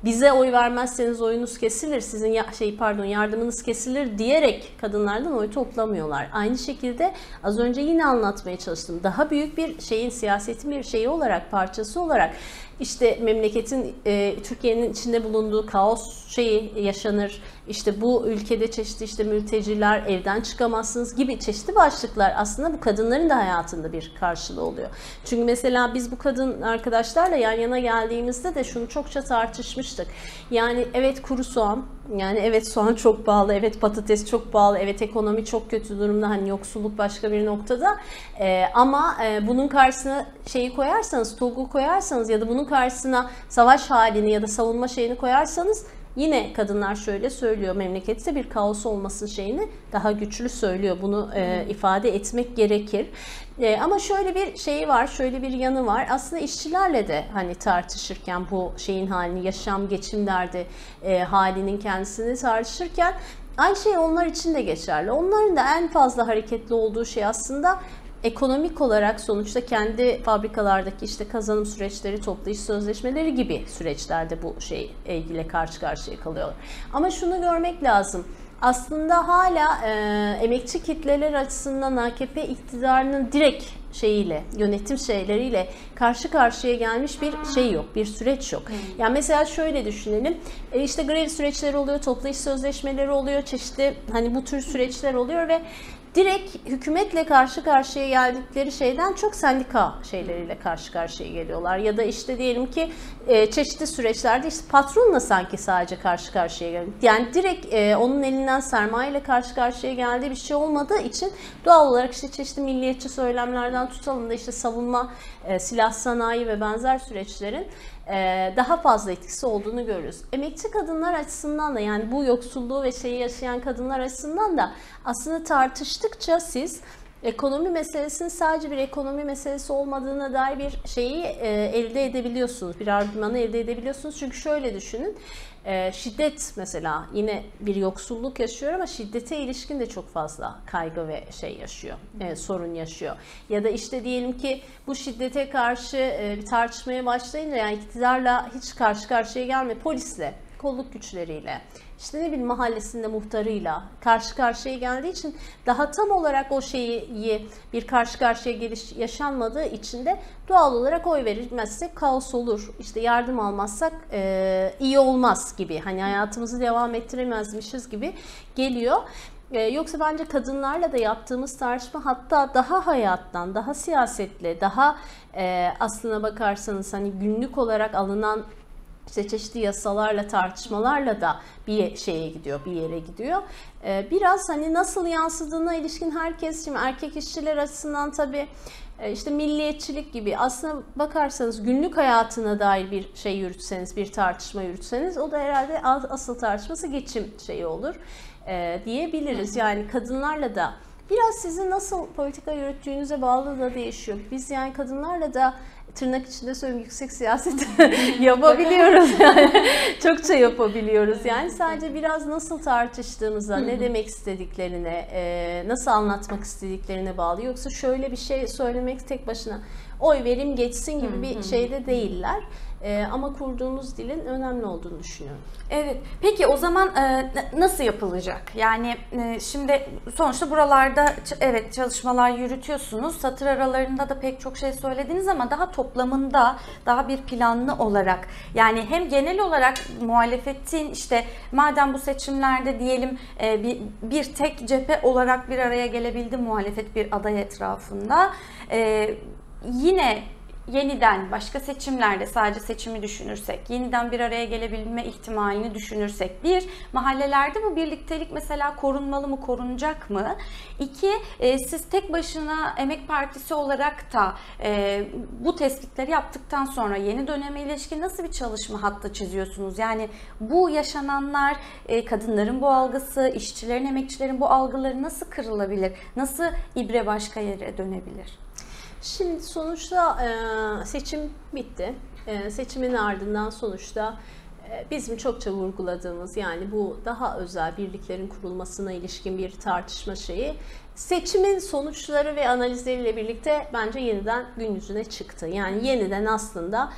bize oy vermezseniz oyunuz kesilir, sizin ya, şey pardon yardımınız kesilir diyerek kadınlardan oy toplamıyorlar. Aynı şekilde az önce yine anlatmaya çalıştım. Daha büyük bir şeyin siyasetin bir şeyi olarak parçası olarak işte memleketin e, Türkiye'nin içinde bulunduğu kaos şeyi yaşanır. İşte bu ülkede çeşitli işte mülteciler evden çıkamazsınız gibi çeşitli başlıklar aslında bu kadınların da hayatında bir karşılığı oluyor. Çünkü mesela biz bu kadın arkadaşlarla yan yana geldiğimizde de şunu çokça tartışmıştık. Yani evet kuru soğan, yani evet soğan çok pahalı, evet patates çok pahalı, evet ekonomi çok kötü durumda, hani yoksulluk başka bir noktada. Ee, ama e, bunun karşısına şeyi koyarsanız, TOG'u koyarsanız ya da bunun karşısına savaş halini ya da savunma şeyini koyarsanız Yine kadınlar şöyle söylüyor memlekette bir kaos olması şeyini daha güçlü söylüyor. Bunu e, ifade etmek gerekir. E, ama şöyle bir şeyi var, şöyle bir yanı var. Aslında işçilerle de hani tartışırken bu şeyin halini, yaşam, geçim derdi e, halinin kendisini tartışırken aynı şey onlar için de geçerli. Onların da en fazla hareketli olduğu şey aslında ekonomik olarak sonuçta kendi fabrikalardaki işte kazanım süreçleri, toplu iş sözleşmeleri gibi süreçlerde bu şey ilgili karşı karşıya kalıyorlar. Ama şunu görmek lazım. Aslında hala e, emekçi kitleler açısından AKP iktidarının direkt şeyiyle, yönetim şeyleriyle karşı karşıya gelmiş bir şey yok, bir süreç yok. Yani mesela şöyle düşünelim, e, işte grev süreçleri oluyor, toplu iş sözleşmeleri oluyor, çeşitli hani bu tür süreçler oluyor ve direkt hükümetle karşı karşıya geldikleri şeyden çok sendika şeyleriyle karşı karşıya geliyorlar. Ya da işte diyelim ki e, çeşitli süreçlerde işte patronla sanki sadece karşı karşıya geliyor. Yani direkt e, onun elinden sermaye ile karşı karşıya geldiği bir şey olmadığı için doğal olarak işte çeşitli milliyetçi söylemlerden tutalım da işte savunma, e, silah sanayi ve benzer süreçlerin daha fazla etkisi olduğunu görürüz. Emekçi kadınlar açısından da yani bu yoksulluğu ve şeyi yaşayan kadınlar açısından da aslında tartıştıkça siz ekonomi meselesinin sadece bir ekonomi meselesi olmadığına dair bir şeyi e, elde edebiliyorsunuz. Bir argümanı elde edebiliyorsunuz. Çünkü şöyle düşünün. E, şiddet mesela yine bir yoksulluk yaşıyor ama şiddete ilişkin de çok fazla kaygı ve şey yaşıyor, e, sorun yaşıyor. Ya da işte diyelim ki bu şiddete karşı e, bir tartışmaya başlayınca yani iktidarla hiç karşı karşıya gelme polisle, kolluk güçleriyle, işte ne bileyim mahallesinde muhtarıyla karşı karşıya geldiği için daha tam olarak o şeyi bir karşı karşıya geliş yaşanmadığı için de doğal olarak oy verilmezse kaos olur. İşte yardım almazsak e, iyi olmaz gibi. Hani hayatımızı devam ettiremezmişiz gibi geliyor. Ee, yoksa bence kadınlarla da yaptığımız tartışma hatta daha hayattan, daha siyasetle, daha e, aslına bakarsanız hani günlük olarak alınan işte çeşitli yasalarla tartışmalarla da bir şeye gidiyor, bir yere gidiyor. Ee, biraz hani nasıl yansıdığına ilişkin herkes şimdi erkek işçiler açısından tabii e, işte milliyetçilik gibi aslına bakarsanız günlük hayatına dair bir şey yürütseniz, bir tartışma yürütseniz o da herhalde asıl tartışması geçim şeyi olur e, diyebiliriz. Yani kadınlarla da biraz sizin nasıl politika yürüttüğünüze bağlı da değişiyor. Biz yani kadınlarla da tırnak içinde söyleyeyim yüksek siyaset <laughs> yapabiliyoruz yani. <laughs> Çokça yapabiliyoruz yani. Sadece biraz nasıl tartıştığımıza, ne demek istediklerine, e, nasıl anlatmak istediklerine bağlı. Yoksa şöyle bir şey söylemek tek başına oy verim geçsin gibi bir şeyde değiller. E, ama kurduğunuz dilin önemli olduğunu düşünüyorum. Evet. Peki o zaman e, nasıl yapılacak? Yani e, şimdi sonuçta buralarda evet çalışmalar yürütüyorsunuz. Satır aralarında da pek çok şey söylediniz ama daha toplamında daha bir planlı olarak yani hem genel olarak muhalefetin işte madem bu seçimlerde diyelim e, bir, bir tek cephe olarak bir araya gelebildi muhalefet bir aday etrafında. E, yine yeniden başka seçimlerde sadece seçimi düşünürsek, yeniden bir araya gelebilme ihtimalini düşünürsek, bir, mahallelerde bu birliktelik mesela korunmalı mı, korunacak mı? İki, e, siz tek başına Emek Partisi olarak da e, bu tespitleri yaptıktan sonra yeni döneme ilişkin nasıl bir çalışma hattı çiziyorsunuz? Yani bu yaşananlar, e, kadınların bu algısı, işçilerin, emekçilerin bu algıları nasıl kırılabilir? Nasıl ibre başka yere dönebilir? Şimdi sonuçta e, seçim bitti. E, seçimin ardından sonuçta e, bizim çokça vurguladığımız yani bu daha özel birliklerin kurulmasına ilişkin bir tartışma şeyi seçimin sonuçları ve analizleriyle birlikte bence yeniden gün yüzüne çıktı. Yani yeniden aslında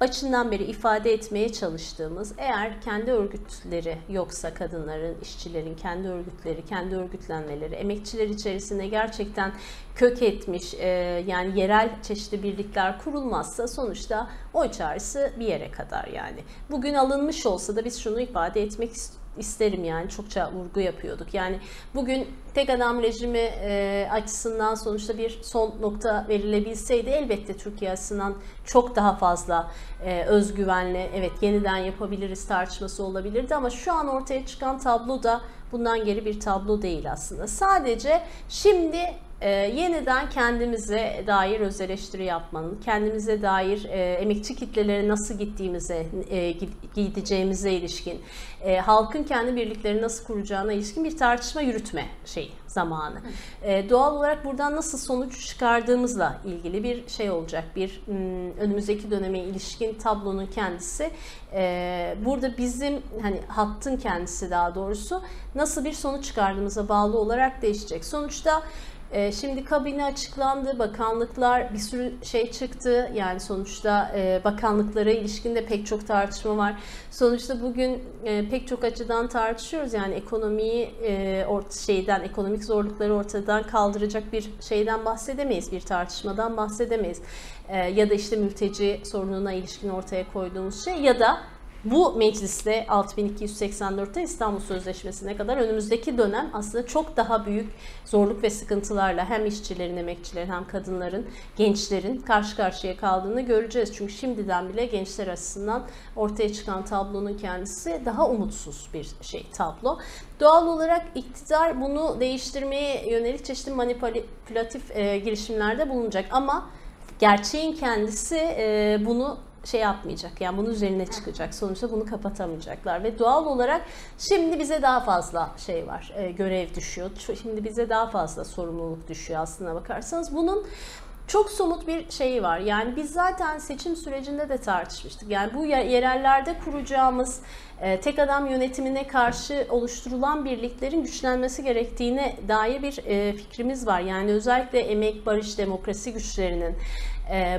başından beri ifade etmeye çalıştığımız eğer kendi örgütleri yoksa kadınların, işçilerin kendi örgütleri, kendi örgütlenmeleri, emekçiler içerisinde gerçekten kök etmiş e, yani yerel çeşitli birlikler kurulmazsa sonuçta oy çağrısı bir yere kadar yani. Bugün alınmış olsa da biz şunu ifade etmek istiyoruz isterim yani çokça vurgu yapıyorduk. Yani bugün tek adam rejimi e, açısından sonuçta bir son nokta verilebilseydi elbette Türkiye açısından çok daha fazla e, özgüvenli evet yeniden yapabiliriz tartışması olabilirdi ama şu an ortaya çıkan tablo da bundan geri bir tablo değil aslında. Sadece şimdi e, yeniden kendimize dair öz eleştiri yapmanın, kendimize dair e, emekçi kitlelere nasıl gittiğimize, e, gideceğimize ilişkin, e, halkın kendi birlikleri nasıl kuracağına ilişkin bir tartışma yürütme şeyi zamanı. E, doğal olarak buradan nasıl sonuç çıkardığımızla ilgili bir şey olacak. Bir m, önümüzdeki döneme ilişkin tablonun kendisi. E, burada bizim hani hattın kendisi daha doğrusu nasıl bir sonuç çıkardığımıza bağlı olarak değişecek. Sonuçta e, Şimdi kabine açıklandı, bakanlıklar bir sürü şey çıktı. Yani sonuçta e, bakanlıklara ilişkinde pek çok tartışma var. Sonuçta bugün e, pek çok açıdan tartışıyoruz. Yani ekonomiyi şeyden, ekonomik zorlukları ortadan kaldıracak bir şeyden bahsedemeyiz, bir tartışmadan bahsedemeyiz. Ya da işte mülteci sorununa ilişkin ortaya koyduğumuz şey ya da bu mecliste 6284'te İstanbul Sözleşmesi'ne kadar önümüzdeki dönem aslında çok daha büyük zorluk ve sıkıntılarla hem işçilerin, emekçilerin hem kadınların, gençlerin karşı karşıya kaldığını göreceğiz. Çünkü şimdiden bile gençler açısından ortaya çıkan tablonun kendisi daha umutsuz bir şey tablo. Doğal olarak iktidar bunu değiştirmeye yönelik çeşitli manipülatif e, girişimlerde bulunacak ama gerçeğin kendisi e, bunu şey yapmayacak. Yani bunun üzerine çıkacak. Sonuçta bunu kapatamayacaklar ve doğal olarak şimdi bize daha fazla şey var. E, görev düşüyor. Şimdi bize daha fazla sorumluluk düşüyor aslına bakarsanız. Bunun çok somut bir şeyi var. Yani biz zaten seçim sürecinde de tartışmıştık. Yani bu yerellerde kuracağımız e, tek adam yönetimine karşı oluşturulan birliklerin güçlenmesi gerektiğine dair bir e, fikrimiz var. Yani özellikle emek, barış, demokrasi güçlerinin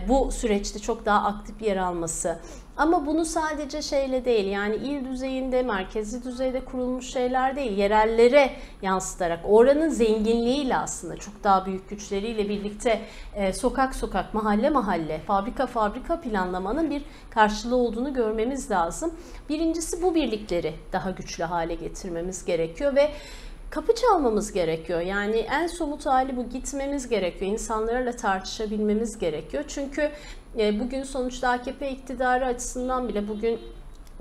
bu süreçte çok daha aktif yer alması. Ama bunu sadece şeyle değil yani il düzeyinde, merkezi düzeyde kurulmuş şeyler değil, yerellere yansıtarak oranın zenginliğiyle aslında çok daha büyük güçleriyle birlikte e, sokak sokak, mahalle mahalle, fabrika fabrika planlamanın bir karşılığı olduğunu görmemiz lazım. Birincisi bu birlikleri daha güçlü hale getirmemiz gerekiyor ve kapı çalmamız gerekiyor. Yani en somut hali bu gitmemiz gerekiyor. İnsanlarla tartışabilmemiz gerekiyor. Çünkü e, bugün sonuçta AKP iktidarı açısından bile bugün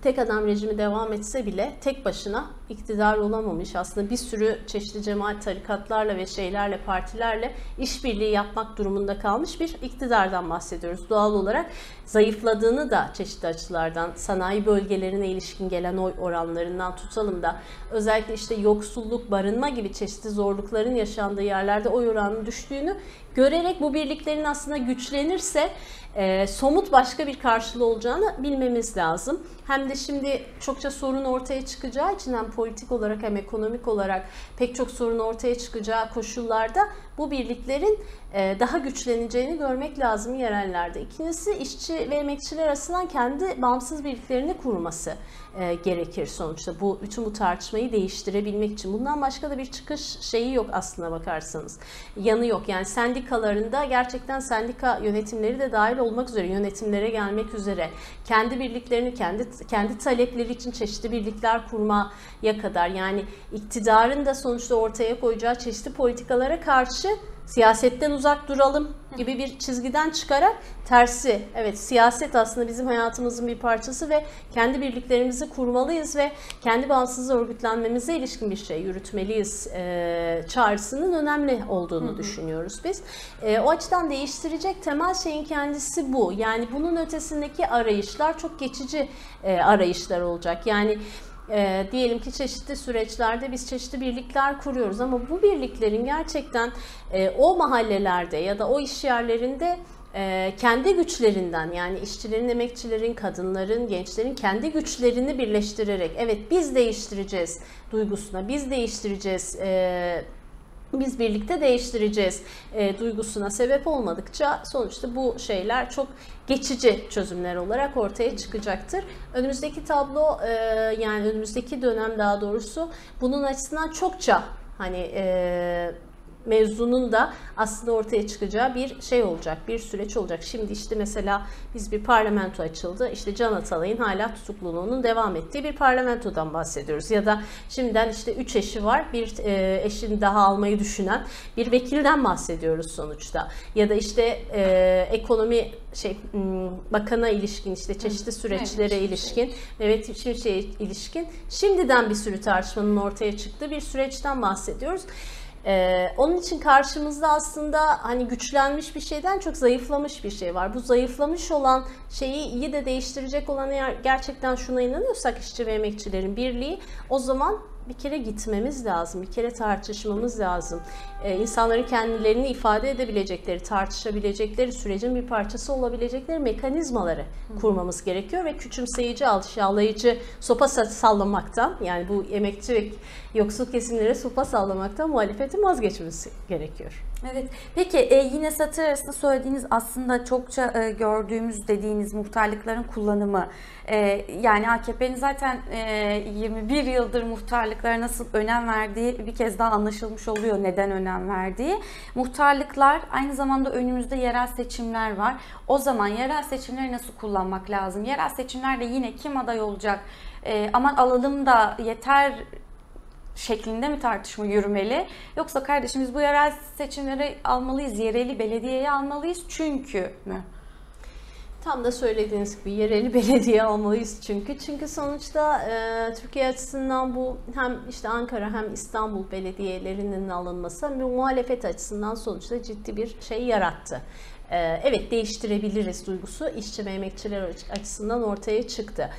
tek adam rejimi devam etse bile tek başına iktidar olamamış. Aslında bir sürü çeşitli cemaat tarikatlarla ve şeylerle, partilerle işbirliği yapmak durumunda kalmış bir iktidardan bahsediyoruz. Doğal olarak zayıfladığını da çeşitli açılardan sanayi bölgelerine ilişkin gelen oy oranlarından tutalım da özellikle işte yoksulluk, barınma gibi çeşitli zorlukların yaşandığı yerlerde oy oranının düştüğünü görerek bu birliklerin aslında güçlenirse e, somut başka bir karşılığı olacağını bilmemiz lazım. Hem de şimdi çokça sorun ortaya çıkacağı için hem politik olarak hem ekonomik olarak pek çok sorun ortaya çıkacağı koşullarda bu birliklerin e, daha güçleneceğini görmek lazım yerellerde. İkincisi işçi ve emekçiler arasından kendi bağımsız birliklerini kurması e, gerekir sonuçta. Bu bütün bu tartışmayı değiştirebilmek için. Bundan başka da bir çıkış şeyi yok aslına bakarsanız. Yanı yok. Yani sendikalarında gerçekten sendika yönetimleri de dahil olmak üzere yönetimlere gelmek üzere kendi birliklerini kendi kendi talepleri için çeşitli birlikler kurmaya kadar yani iktidarın da sonuçta ortaya koyacağı çeşitli politikalara karşı siyasetten uzak duralım gibi bir çizgiden çıkarak tersi evet siyaset aslında bizim hayatımızın bir parçası ve kendi birliklerimizi kurmalıyız ve kendi bağımsız örgütlenmemize ilişkin bir şey yürütmeliyiz e, çağrısının önemli olduğunu hı hı. düşünüyoruz biz. E, o açıdan değiştirecek temel şeyin kendisi bu. Yani bunun ötesindeki arayışlar çok geçici e, arayışlar olacak. Yani e, diyelim ki çeşitli süreçlerde biz çeşitli birlikler kuruyoruz ama bu birliklerin gerçekten e, o mahallelerde ya da o iş yerlerinde e, kendi güçlerinden yani işçilerin, emekçilerin, kadınların, gençlerin kendi güçlerini birleştirerek evet biz değiştireceğiz duygusuna, biz değiştireceğiz e, biz birlikte değiştireceğiz e, duygusuna sebep olmadıkça sonuçta bu şeyler çok geçici çözümler olarak ortaya çıkacaktır. Önümüzdeki tablo e, yani önümüzdeki dönem daha doğrusu bunun açısından çokça hani e, mevzunun da aslında ortaya çıkacağı bir şey olacak, bir süreç olacak. Şimdi işte mesela biz bir parlamento açıldı. İşte Can Atalay'ın hala tutukluluğunun devam ettiği bir parlamentodan bahsediyoruz. Ya da şimdiden işte üç eşi var. Bir e, eşini daha almayı düşünen bir vekilden bahsediyoruz sonuçta. Ya da işte e, ekonomi şey hmm, bakana ilişkin işte çeşitli süreçlere evet, ilişkin, evet Şimşek'e ilişkin şimdiden bir sürü tartışmanın ortaya çıktığı bir süreçten bahsediyoruz. Ee, onun için karşımızda aslında hani güçlenmiş bir şeyden çok zayıflamış bir şey var. Bu zayıflamış olan şeyi iyi de değiştirecek olan eğer gerçekten şuna inanıyorsak işçi ve emekçilerin birliği o zaman bir kere gitmemiz lazım, bir kere tartışmamız lazım. Ee, insanların kendilerini ifade edebilecekleri, tartışabilecekleri, sürecin bir parçası olabilecekleri mekanizmaları kurmamız gerekiyor ve küçümseyici, aşağılayıcı sopa sallamaktan yani bu emekçi ve yoksul kesimlere sopa sallamaktan muhalefetin vazgeçmesi gerekiyor. Evet. Peki e, yine satır arasında söylediğiniz aslında çokça e, gördüğümüz dediğiniz muhtarlıkların kullanımı. E, yani AKP'nin zaten e, 21 yıldır muhtarlıklara nasıl önem verdiği bir kez daha anlaşılmış oluyor neden önem verdiği. Muhtarlıklar aynı zamanda önümüzde yerel seçimler var. O zaman yerel seçimleri nasıl kullanmak lazım? Yerel seçimlerde yine kim aday olacak? E, aman alalım da yeter şeklinde mi tartışma yürümeli? Yoksa kardeşim biz bu yerel seçimleri almalıyız, yereli belediyeyi almalıyız çünkü mü? Tam da söylediğiniz gibi yereli <laughs> belediye almalıyız çünkü. Çünkü sonuçta e, Türkiye açısından bu hem işte Ankara hem İstanbul belediyelerinin alınması bir muhalefet açısından sonuçta ciddi bir şey yarattı. E, evet değiştirebiliriz duygusu işçi ve emekçiler açısından ortaya çıktı.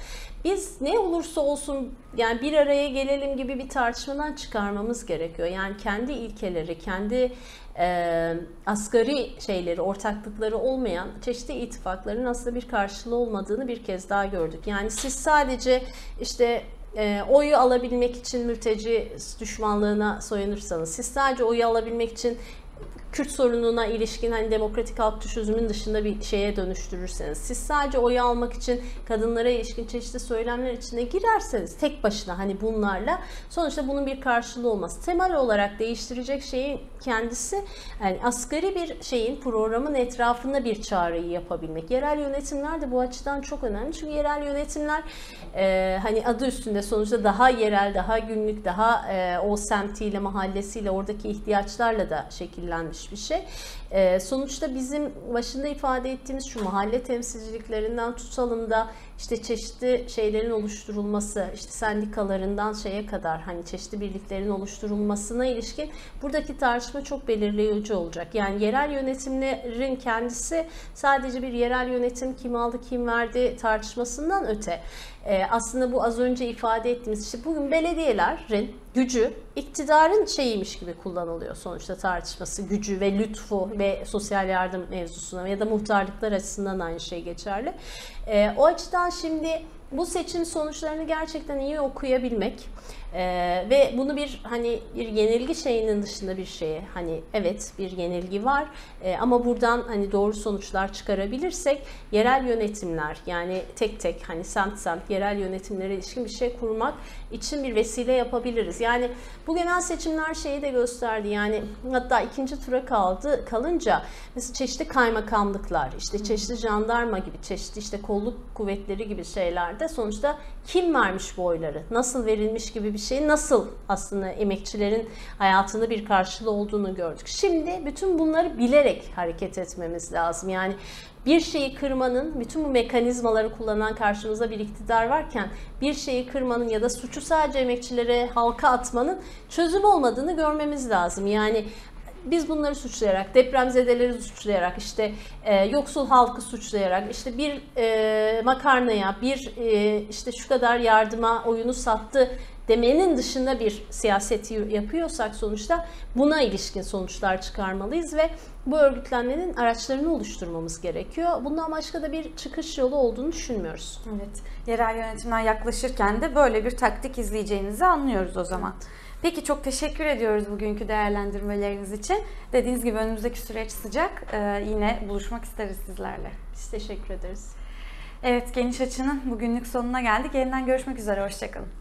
Biz ne olursa olsun yani bir araya gelelim gibi bir tartışmadan çıkarmamız gerekiyor. Yani kendi ilkeleri, kendi e, asgari şeyleri, ortaklıkları olmayan çeşitli ittifakların aslında bir karşılığı olmadığını bir kez daha gördük. Yani siz sadece işte e, oyu alabilmek için mülteci düşmanlığına soyunursanız, siz sadece oyu alabilmek için Kürt sorununa ilişkin hani demokratik halk çözümün dışında bir şeye dönüştürürseniz, siz sadece oy almak için kadınlara ilişkin çeşitli söylemler içine girerseniz tek başına hani bunlarla sonuçta bunun bir karşılığı olmaz. Temel olarak değiştirecek şeyin kendisi yani asgari bir şeyin programın etrafında bir çağrıyı yapabilmek. Yerel yönetimler de bu açıdan çok önemli. Çünkü yerel yönetimler e, hani adı üstünde sonuçta daha yerel, daha günlük, daha e, o semtiyle, mahallesiyle, oradaki ihtiyaçlarla da şekillenmiş bir şey. Sonuçta bizim başında ifade ettiğimiz şu mahalle temsilciliklerinden tutalım da işte çeşitli şeylerin oluşturulması, işte sendikalarından şeye kadar hani çeşitli birliklerin oluşturulmasına ilişkin buradaki tartışma çok belirleyici olacak. Yani yerel yönetimlerin kendisi sadece bir yerel yönetim kim aldı kim verdi tartışmasından öte e, aslında bu az önce ifade ettiğimiz işte bugün belediyelerin gücü iktidarın şeyiymiş gibi kullanılıyor sonuçta tartışması gücü ve lütfu ve sosyal yardım mevzusuna ya da muhtarlıklar açısından aynı şey geçerli. E, o açıdan şimdi bu seçim sonuçlarını gerçekten iyi okuyabilmek ee, ve bunu bir hani bir yenilgi şeyinin dışında bir şeye hani evet bir yenilgi var. Ee, ama buradan hani doğru sonuçlar çıkarabilirsek yerel yönetimler yani tek tek hani semt semt yerel yönetimlere ilişkin bir şey kurmak için bir vesile yapabiliriz. Yani bu genel seçimler şeyi de gösterdi yani hatta ikinci tura kaldı kalınca mesela çeşitli kaymakamlıklar işte çeşitli jandarma gibi çeşitli işte kolluk kuvvetleri gibi şeylerde sonuçta kim vermiş bu oyları nasıl verilmiş gibi bir şeyin nasıl aslında emekçilerin hayatında bir karşılığı olduğunu gördük. Şimdi bütün bunları bilerek hareket etmemiz lazım. Yani bir şeyi kırmanın, bütün bu mekanizmaları kullanan karşımızda bir iktidar varken bir şeyi kırmanın ya da suçu sadece emekçilere, halka atmanın çözüm olmadığını görmemiz lazım. Yani biz bunları suçlayarak, depremzedeleri suçlayarak, işte e, yoksul halkı suçlayarak, işte bir e, makarnaya, bir e, işte şu kadar yardıma oyunu sattı demenin dışında bir siyaset yapıyorsak sonuçta buna ilişkin sonuçlar çıkarmalıyız ve bu örgütlenmenin araçlarını oluşturmamız gerekiyor. Bundan başka da bir çıkış yolu olduğunu düşünmüyoruz. Evet. Yerel yönetimler yaklaşırken de böyle bir taktik izleyeceğinizi anlıyoruz o zaman. Evet. Peki çok teşekkür ediyoruz bugünkü değerlendirmeleriniz için. Dediğiniz gibi önümüzdeki süreç sıcak. Ee, yine buluşmak isteriz sizlerle. Biz teşekkür ederiz. Evet, Geniş Açı'nın bugünlük sonuna geldik. Yeniden görüşmek üzere, hoşçakalın.